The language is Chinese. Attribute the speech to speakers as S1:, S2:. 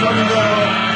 S1: 他们的